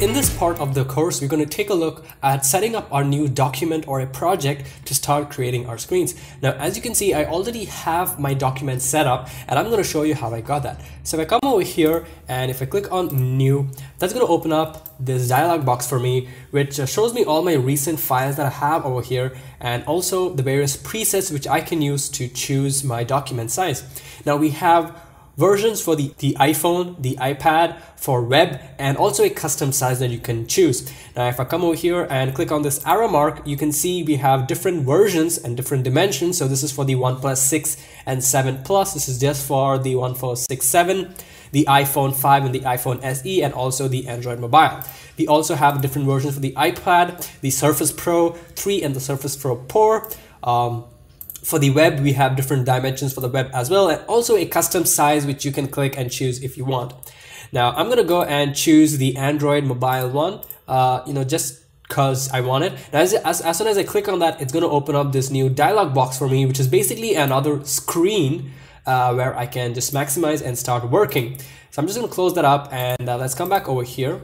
in this part of the course, we're going to take a look at setting up our new document or a project to start creating our screens. Now, as you can see, I already have my document set up and I'm going to show you how I got that. So if I come over here and if I click on new, that's going to open up this dialog box for me, which uh, shows me all my recent files that I have over here and also the various presets which I can use to choose my document size. Now we have versions for the, the iPhone, the iPad, for web, and also a custom size that you can choose. Now, if I come over here and click on this arrow mark, you can see we have different versions and different dimensions. So this is for the OnePlus 6 and 7 Plus. This is just for the OnePlus 6, 7, the iPhone 5 and the iPhone SE, and also the Android Mobile. We also have different versions for the iPad, the Surface Pro 3 and the Surface Pro 4. Um, for the web, we have different dimensions for the web as well, and also a custom size which you can click and choose if you want. Now, I'm gonna go and choose the Android mobile one, uh, you know, just because I want it. Now, as, as, as soon as I click on that, it's gonna open up this new dialog box for me, which is basically another screen uh, where I can just maximize and start working. So I'm just gonna close that up and uh, let's come back over here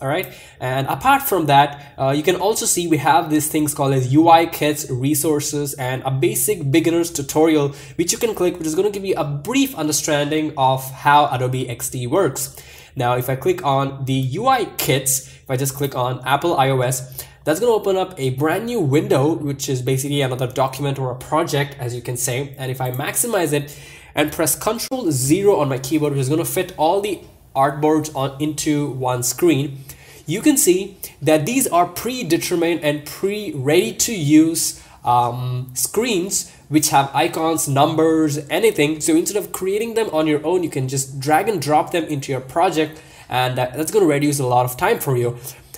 all right? And apart from that uh, you can also see we have these things called as UI kits resources and a basic beginners tutorial which you can click which is going to give you a brief understanding of how Adobe XD works. Now if I click on the UI kits if I just click on Apple iOS that's going to open up a brand new window which is basically another document or a project as you can say. And if I maximize it and press Control 0 on my keyboard which is going to fit all the artboards on into one screen, you can see that these are predetermined and pre-ready to use um, screens which have icons, numbers, anything. So instead of creating them on your own, you can just drag and drop them into your project and that's going to reduce a lot of time for you.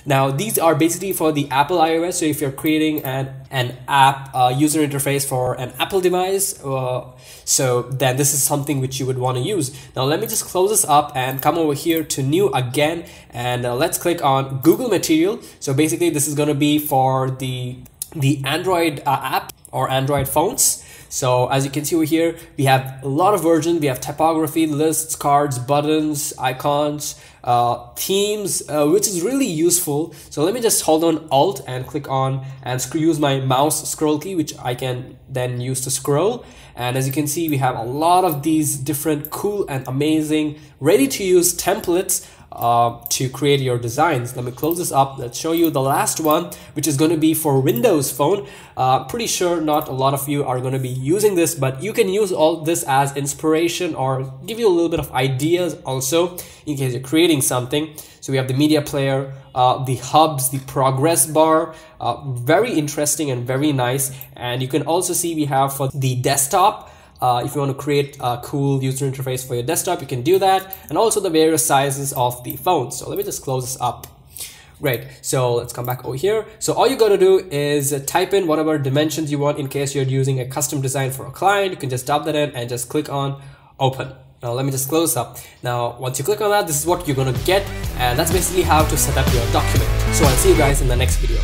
Now, these are basically for the Apple iOS. So if you're creating an, an app uh, user interface for an Apple device, uh, so then this is something which you would want to use. Now, let me just close this up and come over here to new again. And uh, let's click on Google Material. So basically this is going to be for the, the Android uh, app or Android phones. So as you can see over here, we have a lot of versions. We have typography, lists, cards, buttons, icons, uh, themes, uh, which is really useful. So let me just hold on Alt and click on and use my mouse scroll key, which I can then use to scroll. And as you can see, we have a lot of these different cool and amazing ready to use templates uh, to create your designs. Let me close this up. Let's show you the last one, which is going to be for Windows Phone. Uh, pretty sure not a lot of you are going to be using this, but you can use all this as inspiration or give you a little bit of ideas also in case you're creating something. So we have the media player, uh, the hubs, the progress bar, uh, very interesting and very nice. And you can also see we have for the desktop, uh, if you want to create a cool user interface for your desktop, you can do that. And also the various sizes of the phone. So let me just close this up. Great, so let's come back over here. So all you gotta do is type in whatever dimensions you want in case you're using a custom design for a client. You can just type that in and just click on open. Now let me just close up. Now once you click on that, this is what you're gonna get and that's basically how to set up your document. So I'll see you guys in the next video.